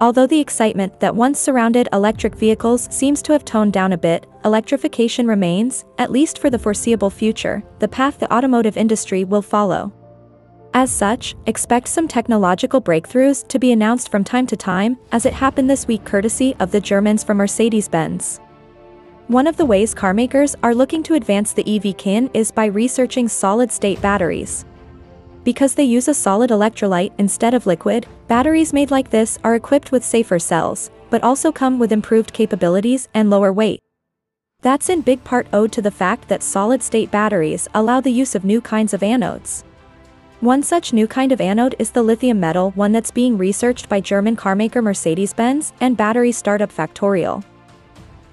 Although the excitement that once surrounded electric vehicles seems to have toned down a bit, electrification remains, at least for the foreseeable future, the path the automotive industry will follow. As such, expect some technological breakthroughs to be announced from time to time, as it happened this week courtesy of the Germans from Mercedes-Benz. One of the ways carmakers are looking to advance the EV kin is by researching solid-state batteries. Because they use a solid electrolyte instead of liquid, batteries made like this are equipped with safer cells, but also come with improved capabilities and lower weight. That's in big part owed to the fact that solid-state batteries allow the use of new kinds of anodes. One such new kind of anode is the lithium metal one that's being researched by German carmaker Mercedes-Benz and battery startup Factorial.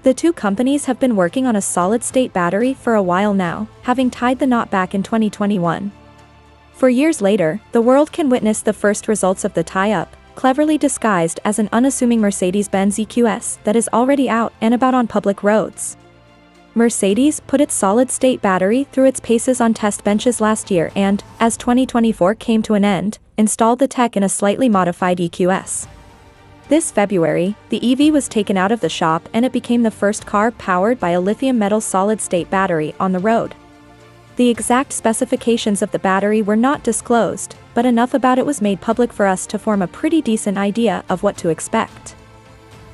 The two companies have been working on a solid-state battery for a while now, having tied the knot back in 2021. Four years later, the world can witness the first results of the tie-up, cleverly disguised as an unassuming Mercedes-Benz EQS that is already out and about on public roads. Mercedes put its solid-state battery through its paces on test benches last year and, as 2024 came to an end, installed the tech in a slightly modified EQS. This February, the EV was taken out of the shop and it became the first car powered by a lithium metal solid-state battery on the road. The exact specifications of the battery were not disclosed, but enough about it was made public for us to form a pretty decent idea of what to expect.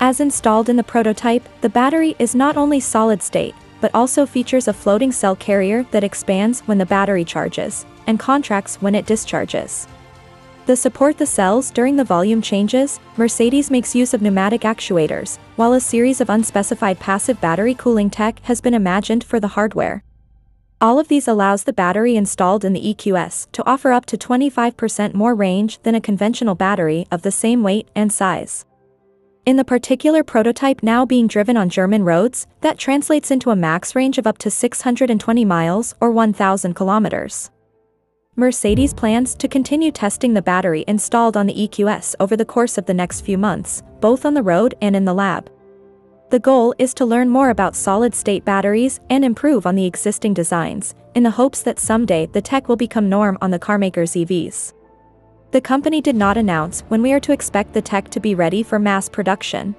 As installed in the prototype, the battery is not only solid-state, but also features a floating cell carrier that expands when the battery charges, and contracts when it discharges. To support the cells during the volume changes, Mercedes makes use of pneumatic actuators, while a series of unspecified passive battery cooling tech has been imagined for the hardware. All of these allows the battery installed in the EQS to offer up to 25% more range than a conventional battery of the same weight and size. In the particular prototype now being driven on German roads, that translates into a max range of up to 620 miles or 1,000 kilometers. Mercedes plans to continue testing the battery installed on the EQS over the course of the next few months, both on the road and in the lab. The goal is to learn more about solid-state batteries and improve on the existing designs, in the hopes that someday the tech will become norm on the carmaker's EVs. The company did not announce when we are to expect the tech to be ready for mass production.